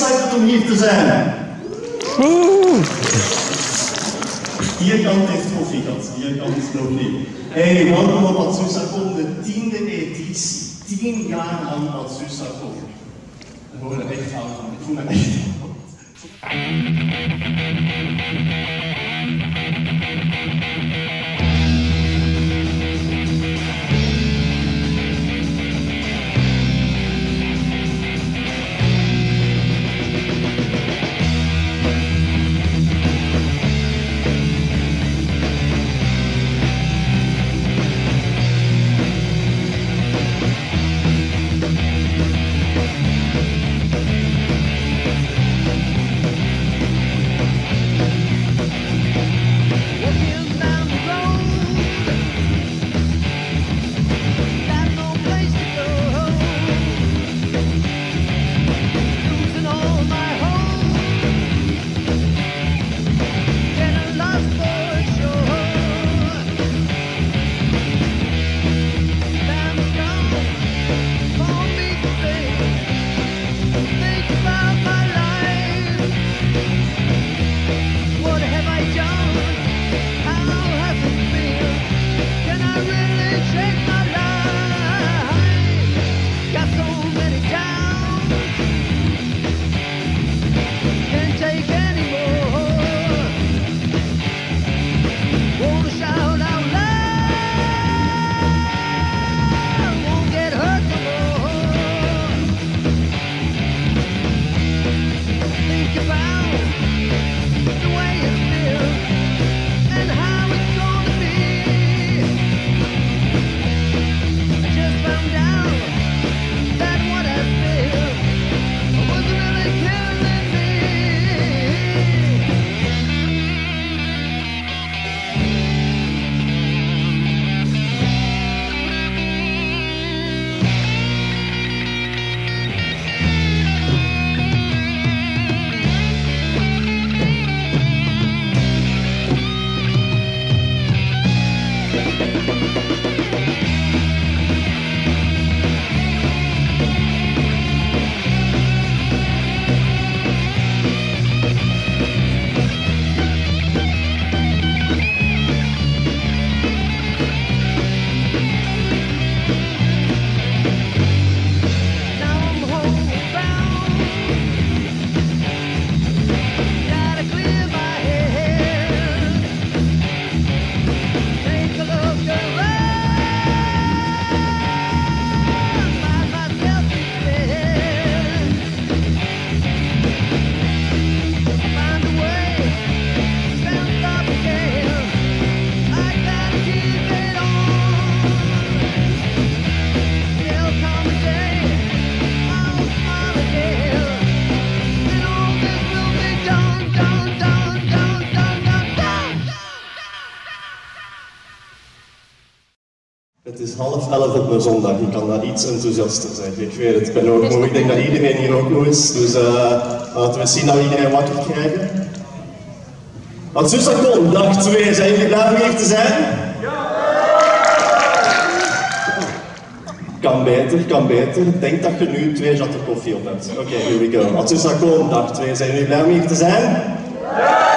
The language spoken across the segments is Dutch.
Excited om hier te zijn? Hier kant heeft koffie hier kant nog niet. Hey, welkom op Atsusacom, de tiende editie. Tien jaar lang Atsusacom. We worden echt man. ik voel me echt oud. Het is half elf op een zondag, ik kan daar iets enthousiaster zijn. Ik weet het, ik ben ook moe. Ik denk dat iedereen hier ook moe is. Dus eh, laten we zien dat we iedereen wakker krijgen. Want Susakon, dag 2, zijn jullie klaar om hier te zijn? Kan beter, kan beter. Ik denk dat je nu twee jatten koffie op hebt. Oké, here we go. Dag 2, zijn jullie blij om hier te zijn? Kandidaat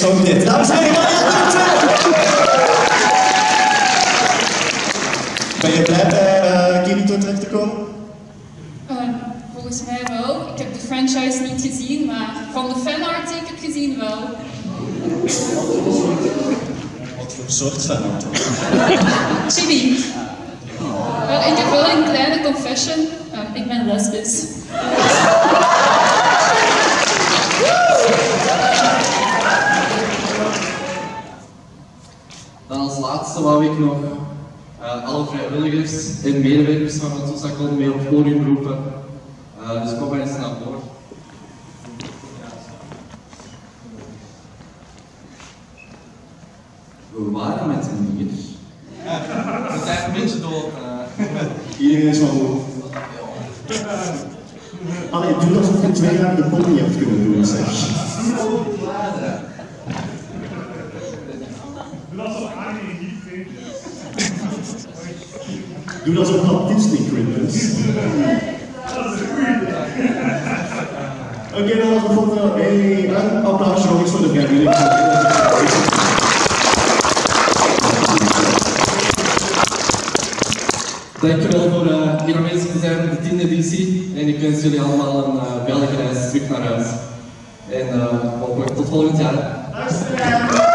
ex ook dit. Dames en heren, kandidaat nummer 2! Ben je blij bij uh, Kirito terecht te komen? Eh, volgens mij wel. Ik heb de franchise niet gezien, maar van de fanart die ik heb gezien wel. Wat voor soort van auto? Chibi. Wel, ik heb wel een kleine confession. Eh, ik ben lesbisch. Laatste wou ik nog eh, alle vrijwilligers en medewerkers van het Ossakon mee op podium roepen. Eh, dus kom maar eens naar voren. We waren met een bier. We zijn een beetje dood. eh. Iedereen is wel moe. Allee, doe alsof je twee jaar de pony hebt kunnen doen, zeg. Doe alsof dat Disney Crimp is. Oké, dan was de foto. Hey, een applausje nog eens voor de vrijwilligers. Dankjewel voor uh, hier aanwezig te zijn op de tiende editie. En ik wens jullie allemaal een uh, veilige reis terug naar huis. En uh, hopelijk tot volgend jaar. Luisteraars.